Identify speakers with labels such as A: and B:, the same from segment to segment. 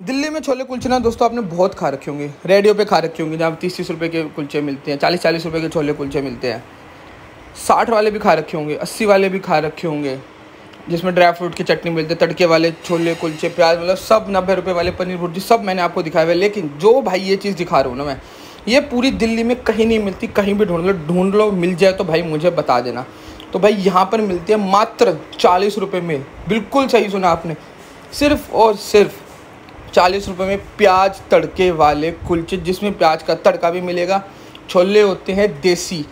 A: दिल्ली में छोले कुलचे ना दोस्तों आपने बहुत खा रखे होंगे। रेडियो पे खा रखे होंगे, जहाँ तीस तीस रुपये के कुलचे मिलते हैं चालीस चालीस रुपये के छोले कुलचे मिलते हैं। साठ वाले भी खा रखे होंगे, अस्सी वाले भी खा रखे होंगे। जिसमें ड्राई फ्रूट की चटनी मिलती है, तड़के वाले छोले कुलचे, प्याज मतलब सब नब्बे रुपये वाले पनीर भुर्जी, सब मैंने आपको दिखाया हुआ है। लेकिन जो भाई ये चीज़ दिखा रहा हूँ ना मैं, ये पूरी दिल्ली में कहीं नहीं मिलती, कहीं भी ढूंढ लो ढूंढ लो, मिल जाए तो भाई मुझे बता देना। तो भाई यहाँ पर मिलती है मात्र चालीस रुपये में। बिल्कुल सही सुना आपने, सिर्फ़ और सिर्फ़ चालीस रुपये में प्याज तड़के वाले कुलचे, जिसमें प्याज का तड़का भी मिलेगा। छोले होते हैं देसी।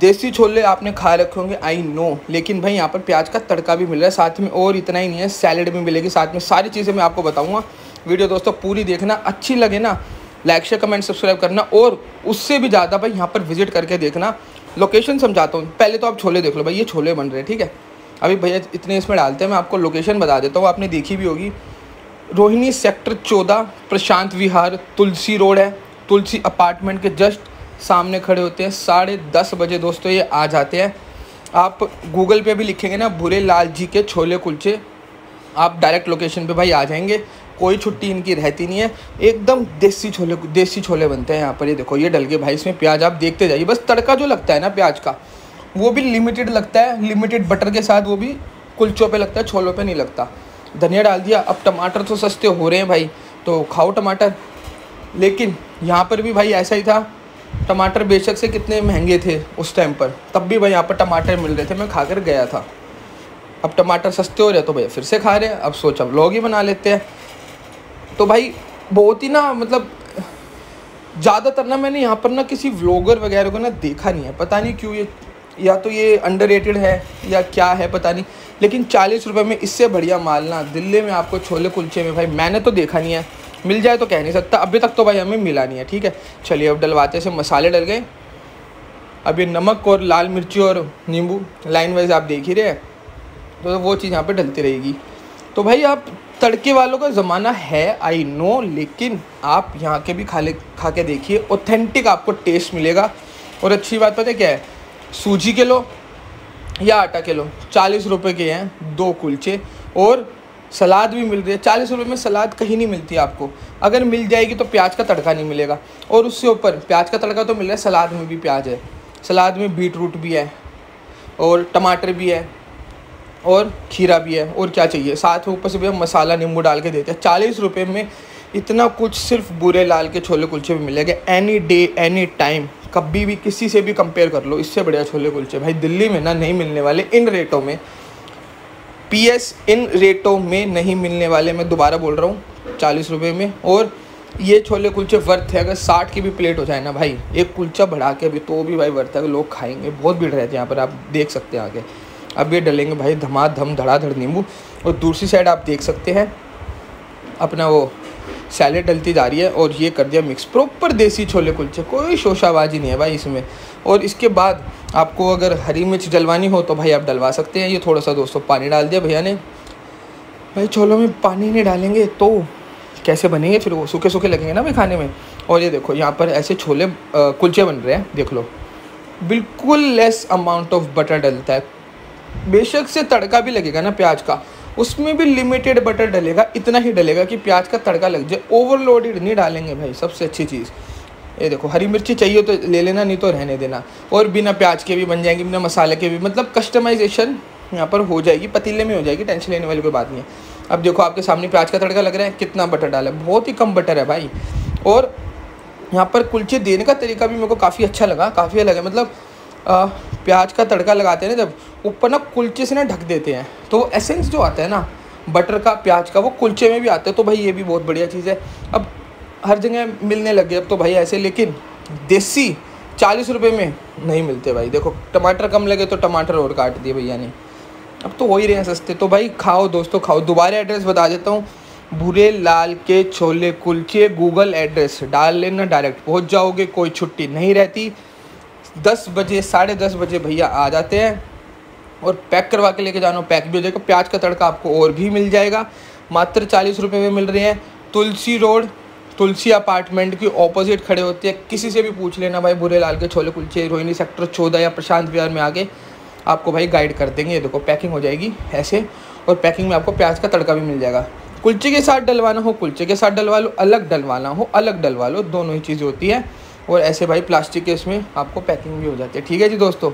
A: देसी छोले आपने खा रखे होंगे आई नो लेकिन भाई, यहाँ पर प्याज का तड़का भी मिल रहा है। साथ में और इतना ही नहीं है सैलड भी मिलेगी साथ में। सारी चीज़ें मैं आपको बताऊँगा। वीडियो दोस्तों, पूरी देखना, अच्छी लगे ना लाइक शेयर कमेंट सब्सक्राइब करना। और उससे भी ज़्यादा भाई, यहाँ पर विज़िट करके देखना। लोकेशन समझाता हूँ। पहले तो आप छोले देख लो भाई, ये छोले बन रहे हैं, ठीक है? अभी भैया इतने इसमें डालते हैं, मैं आपको लोकेशन बता देता हूँ। आपने देखी भी होगी। रोहिणी सेक्टर चौदह, प्रशांत विहार, तुलसी रोड है। तुलसी अपार्टमेंट के जस्ट सामने खड़े होते हैं। साढ़े दस बजे दोस्तों ये आ जाते हैं। आप गूगल पे भी लिखेंगे ना, भूरे लाल जी के छोले कुलचे। आप डायरेक्ट लोकेशन पे भाई आ जाएँगे। कोई छुट्टी इनकी रहती नहीं है। एकदम देसी छोले देसी छोले बनते हैं यहाँ पर। ये देखो, ये डल के भाई, इसमें प्याज आप देखते जाइए। बस तड़का जो लगता है ना प्याज का, वो भी लिमिटेड लगता है। लिमिटेड बटर के साथ वो भी कुलचों पे लगता है, छोलों पे नहीं लगता। धनिया डाल दिया। अब टमाटर तो सस्ते हो रहे हैं भाई तो खाओ टमाटर। लेकिन यहाँ पर भी भाई ऐसा ही था, टमाटर बेशक से कितने महँगे थे उस टाइम पर। तब भी भाई यहाँ पर टमाटर मिल रहे थे, मैं खा कर गया था। अब टमाटर सस्ते हो रहे तो भैया फिर से खा रहे हैं। अब सोच लोग ही बना लेते हैं। तो भाई बहुत ही ना मतलब ज़्यादातर ना मैंने यहाँ पर ना किसी व्लॉगर वगैरह को ना देखा नहीं है। पता नहीं क्यों ये, या तो ये अंडर है, या क्या है, पता नहीं। लेकिन चालीस रुपये में इससे बढ़िया माल ना, दिल्ली में आपको छोले कुलचे में भाई मैंने तो देखा नहीं है। मिल जाए तो कह नहीं सकता, अभी तक तो भाई हमें मिला नहीं है, ठीक है? चलिए अब डलवाते से मसाले डल गए। अब ये नमक और लाल मिर्ची और नींबू, लाइन वाइज आप देख ही रहे हैं। तो वो चीज़ यहाँ पे डलती रहेगी। तो भाई आप तड़के वालों का ज़माना है आई नो लेकिन आप यहाँ के भी खा ले खा के देखिए ऑथेंटिक आपको टेस्ट मिलेगा। और अच्छी बात पता क्या है? सूजी के लो या आटा के लो चालीस रुपये के हैं, दो कुलचे। और सलाद भी मिल रही है। चालीस रुपये में सलाद कहीं नहीं मिलती आपको। अगर मिल जाएगी तो प्याज का तड़का नहीं मिलेगा। और उससे ऊपर, प्याज का तड़का तो मिल रहा है, सलाद में भी प्याज है। सलाद में बीट रूट भी है। और टमाटर भी है। और खीरा भी है। और क्या चाहिए? साथ में ऊपर से भी हम मसाला नींबू डाल के देते हैं। चालीस रुपये में इतना कुछ सिर्फ़ बुरे लाल के छोले कुलचे में मिलेगा। एनी डे एनी टाइम कभी भी किसी से भी कंपेयर कर लो, इससे बढ़िया छोले कुलचे। भाई, दिल्ली में ना नहीं मिलने वाले इन रेटों में। पी एस इन रेटों में नहीं मिलने वाले, मैं दोबारा बोल रहा हूँ, चालीस रुपये में। और ये छोले कुलचे वर्थ है, अगर साठ की भी प्लेट हो जाए ना भाई, एक कुलचा बढ़ा के भी तो भी भाई वर्थ है लोग खाएँगे, बहुत भीड़ रहती है यहाँ पर, आप देख सकते हैं आगे। अब ये डलेंगे भाई, धमाधम, धड़ाधड़ नींबू। और दूसरी साइड आप देख सकते हैं, अपना वो सैलेड डलती जा रही है और ये कर दिया मिक्स प्रॉपर देसी छोले कुलचे, कोई शोशाबाजी नहीं है भाई इसमें। और इसके बाद आपको अगर हरी मिर्च डलवानी हो तो भाई आप डलवा सकते हैं। ये थोड़ा सा दोस्तों पानी डाल दिया भैया ने। भाई छोलों में पानी नहीं डालेंगे तो कैसे बनेंगे? फिर वो सूखे सूखे लगेंगे ना भाई खाने में। और ये देखो, यहाँ पर ऐसे छोले कुलचे बन रहे हैं, देख लो। बिल्कुल लेस अमाउंट ऑफ़ बटर डलता है। बेशक से तड़का भी लगेगा ना प्याज का। उसमें भी लिमिटेड बटर डलेगा, इतना ही डलेगा कि प्याज का तड़का लग जाए। ओवरलोडेड नहीं डालेंगे भाई, सबसे अच्छी चीज़। ये देखो, हरी मिर्ची चाहिए तो ले लेना, नहीं तो रहने देना। और बिना प्याज के भी बन जाएँगे, बिना मसाले के भी। मतलब कस्टमाइजेशन यहाँ पर हो जाएगी, पतीले में हो जाएगी टेंशन लेने वाली कोई बात नहीं है। अब देखो, आपके सामने प्याज का तड़का लग रहा है, कितना बटर डाला बहुत ही कम बटर है भाई। और यहाँ पर कुलचे देने का तरीका भी मेरे को काफ़ी अच्छा लगा, काफ़ी अलग है। मतलब आ, प्याज का तड़का लगाते हैं ना जब ऊपर ना कुलचे से ना ढक देते हैं। तो एसेंस जो आता है ना बटर का प्याज का वो कुलचे में भी आता है तो भाई ये भी बहुत बढ़िया चीज़ है। अब हर जगह मिलने लग अब तो भाई ऐसे लेकिन देसी चालीस रुपये में नहीं मिलते भाई। देखो टमाटर कम लगे तो टमाटर और काट दिए भैया ने। अब तो हो ही रहे हैं सस्ते। तो भाई खाओ दोस्तों खाओ। दोबारा एड्रेस बता देता हूँ। भूरे लाल के छोले कुलचे गूगल एड्रेस डाल लेना डायरेक्ट पहुँच जाओगे कोई छुट्टी नहीं रहती। दस बजे, साढ़े दस बजे भैया आ जाते हैं। और पैक करवा के लेके जाना, पैक भी हो जाएगा। प्याज का तड़का आपको और भी मिल जाएगा। मात्र चालीस रुपये में मिल रहे हैं। तुलसी रोड, तुलसी अपार्टमेंट की ऑपोजिट खड़े होते हैं। किसी से भी पूछ लेना भाई बुरे लाल के, छोले कुलचे, रोहिणी सेक्टर चौदह या प्रशांत विहार में आगे। आपको भाई गाइड कर देंगे। ये देखो पैकिंग हो जाएगी ऐसे। और पैकिंग में आपको प्याज का तड़का भी मिल जाएगा। कुलचे के साथ डलवाना हो, कुलचे के साथ डलवा लो, अलग डलवाना हो, अलग डलवा लो। दोनों ही चीज़ें होती है। और ऐसे भाई प्लास्टिक के इसमें आपको पैकिंग भी हो जाती है। ठीक है जी दोस्तों,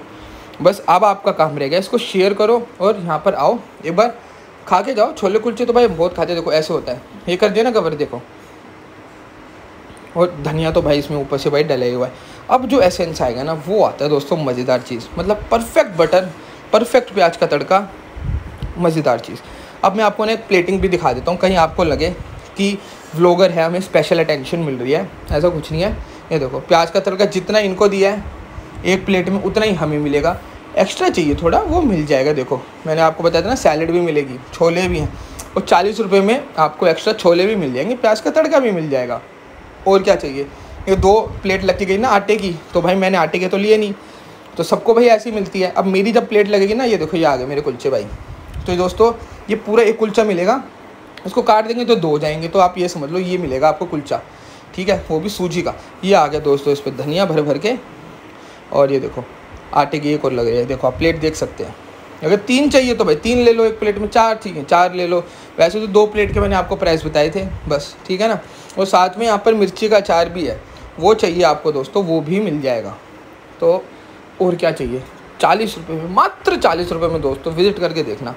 A: बस अब आपका काम रहेगा इसको शेयर करो और यहाँ पर आओ। एक बार खा के जाओ। छोले कुलचे तो भाई बहुत खाते देखो, ऐसे होता है। ये कर दिया ना कवर, देखो। और धनिया तो भाई इसमें ऊपर से भाई डले हुआ है। अब जो एसेंस आएगा ना, वो आता है दोस्तों, मज़ेदार चीज़। मतलब परफेक्ट बटर परफेक्ट प्याज का तड़का, मज़ेदार चीज़। अब मैं आपको ना एक प्लेटिंग भी दिखा देता हूँ। कहीं आपको लगे कि व्लॉगर है, हमें स्पेशल अटेंशन मिल रही है। ऐसा कुछ नहीं है। ये देखो, प्याज का तड़का जितना इनको दिया है, एक प्लेट में उतना ही हमें मिलेगा। एक्स्ट्रा चाहिए थोड़ा, वो मिल जाएगा, देखो। मैंने आपको बताया था ना, सैलड भी मिलेगी, छोले भी हैं। और चालीस रुपये में आपको एक्स्ट्रा छोले भी मिल जाएँगे, प्याज का तड़का भी मिल जाएगा। और क्या चाहिए? ये दो प्लेट लग गई ना आटे की तो भाई मैंने आटे के तो लिए नहीं। तो सबको भाई ऐसी मिलती है। अब मेरी जब प्लेट लगेगी ना, ये देखो, ये आ गए मेरे कुलचे भाई। तो दोस्तों, ये पूरा एक कुलचा मिलेगा। उसको काट देंगे तो दो जाएँगे तो आप ये समझ लो, ये मिलेगा आपको कुलचा। ठीक है? वो भी सूजी का। ये आ गया दोस्तों इस पर धनिया भर भर के। और ये देखो, आटे की एक और लग रही है। देखो, आप प्लेट देख सकते हैं। अगर तीन चाहिए तो भाई, तीन ले लो एक प्लेट में। चार ठीक है, चार ले लो। वैसे तो दो प्लेट के मैंने आपको प्राइस बताए थे, बस, ठीक है ना? और साथ में यहाँ पर मिर्ची का अचार भी है। वो चाहिए आपको दोस्तों, वो भी मिल जाएगा। तो और क्या चाहिए? चालीस रुपये में, मात्र चालीस रुपये में दोस्तों विज़िट करके देखना।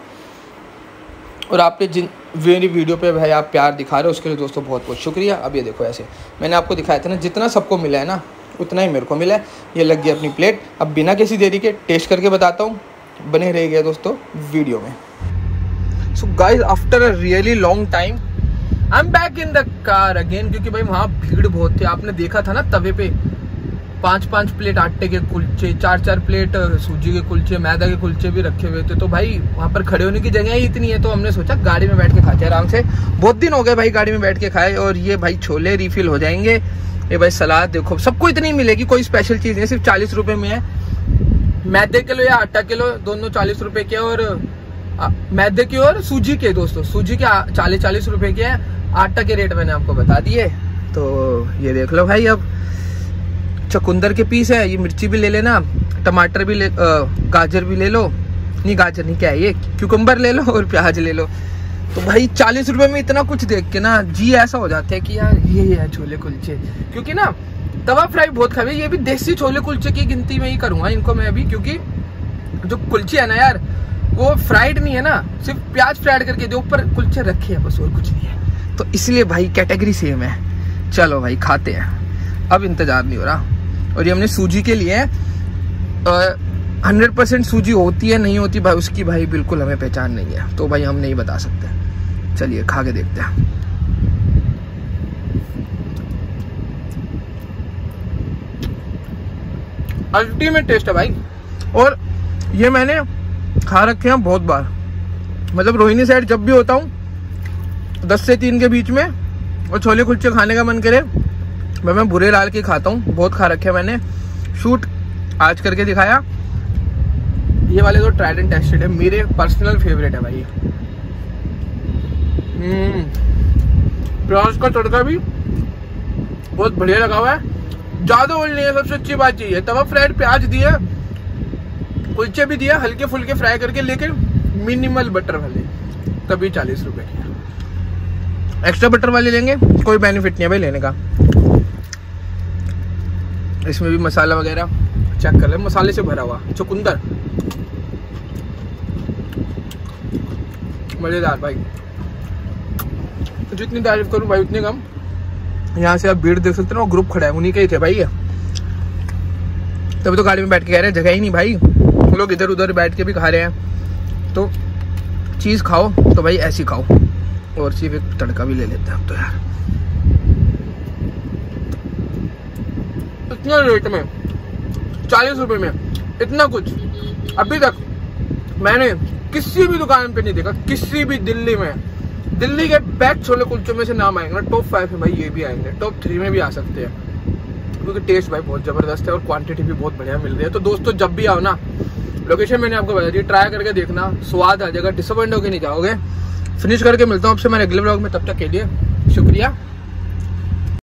A: और आपने जिन मेरी वीडियो पे भाई आप प्यार दिखा रहे हो, उसके लिए दोस्तों बहुत बहुत शुक्रिया। अब ये देखो ऐसे, मैंने आपको दिखाया था ना, जितना सबको मिला है ना, उतना ही मेरे को मिला है। ये लग गया अपनी प्लेट अब बिना किसी देरी के टेस्ट करके बताता हूँ, बने रह गया दोस्तों वीडियो में। So guys after a really long time I am back in the car again क्योंकि भाई वहाँ भीड़ बहुत थी। आपने देखा था ना तवे पे? पाँच पाँच प्लेट आटे के कुलचे, चार चार प्लेट सूजी के कुलचे, मैदा के कुलचे भी रखे हुए थे। तो भाई, वहाँ पर खड़े होने की जगह ही इतनी है तो हमने सोचा गाड़ी में बैठ के खाते आराम से। बहुत दिन हो गए भाई गाड़ी में बैठ के खाए, और ये भाई छोले रिफिल हो जाएँगे। ये भाई सलाद देखो, सबको इतनी मिलेगी, कोई स्पेशल चीज़ नहीं, सिर्फ़ चालीस रुपए में है। मैदे किलो या आटा किलो दोनों चालीस रुपए के और मैदे के और सूजी के दोस्तों, सूजी के चालीस चालीस रुपए के आटा के रेट मैंने आपको बता दिए। तो ये देख लो भाई अब। चकुंदर के पीस है ये मिर्ची भी ले लेना टमाटर भी ले आ, गाजर भी ले लो। नहीं गाजर नहीं क्या है ये? क्यूकम्बर ले लो और प्याज ले लो। तो भाई चालीस रुपए में इतना कुछ देख के ना जी ऐसा हो जाता है कि यार ये है छोले कुलचे। क्योंकि ना तवा फ्राई बहुत खावे ये भी देसी छोले कुलचे की गिनती में ही करूँगा इनको मैं अभी क्योंकि जो कुलचे है ना यार वो फ्राइड नहीं है ना सिर्फ़ प्याज फ्राइड करके जो ऊपर कुलचे रखे हैं बस और कुछ नहीं है। तो इसलिए भाई कैटेगरी सेम है। चलो भाई खाते हैं। अब इंतज़ार नहीं हो रहा। और ये हमने सूजी के लिए हंड्रेड परसेंट सूजी होती है, नहीं होती, भाई, उसकी भाई बिल्कुल हमें पहचान नहीं है। तो भाई, हम नहीं बता सकते। चलिए, खा के देखते हैं। अल्टीमेट टेस्ट है भाई। और ये मैंने खा रखे हैं बहुत बार। मतलब रोहिणी साइड जब भी होता हूँ, दस से तीन के बीच में, और छोले कुलचे खाने का मन करे मैं मैं बुरे लाल की खाता हूँ बहुत खा रखे मैंने। शूट आज करके दिखाया। ये वाले तो ट्राइड एंड टेस्टेड है मेरे पर्सनल फेवरेट है भाई। हम्म, प्याज का तड़का भी बहुत बढ़िया लगा हुआ है। ज़्यादा ऑयल नहीं है सबसे अच्छी बात चाहिए तवा फ्राइड प्याज दिया कुलचे भी दिया हल्के फुल्के फ्राई करके लेकिन मिनिमल बटर वाले। तभी चालीस रुपए एक्स्ट्रा बटर वाले लेंगे कोई बेनिफिट नहीं है भाई लेने का। इसमें भी मसाला वगैरह चेक कर ले। मसाले से भरा हुआ, चुकुंदर। मज़ेदार भाई। जितनी तारीफ़ करूँ भाई, उतनी कम। यहाँ से आप भीड़ देख सकते हो ग्रुप खड़ा है, उन्हीं के ही थे भाई तभी तो गाड़ी में बैठ के कह रहे हैं, जगह ही नहीं भाई। लोग इधर उधर बैठ के भी खा रहे हैं। तो चीज़ खाओ तो भाई ऐसी खाओ। और सिर्फ़ एक तड़का भी ले लेते हैं तो यार। इतना रेट में, चालीस रुपए में, इतना कुछ। अभी तक मैंने किसी भी दुकान पे नहीं देखा, किसी भी दिल्ली में। दिल्ली के बेस्ट छोले कुलचों में से नाम आएँगे ना टॉप फाइव में भाई, ये भी आएँगे। टॉप थ्री में भी आ सकते हैं। क्योंकि टेस्ट भाई बहुत ज़बरदस्त है और क्वांटिटी भी बहुत बढ़िया मिल रही है। तो दोस्तों, जब भी आओ ना लोकेशन मैंने आपको बता दी ट्राई करके देखना, स्वाद आ जाएगा। डिसअपॉइंट होकर नहीं जाओगे। फिनिश करके मिलता हूँ आपसे मेरे अगले ब्लॉग में, तब तक के लिए शुक्रिया।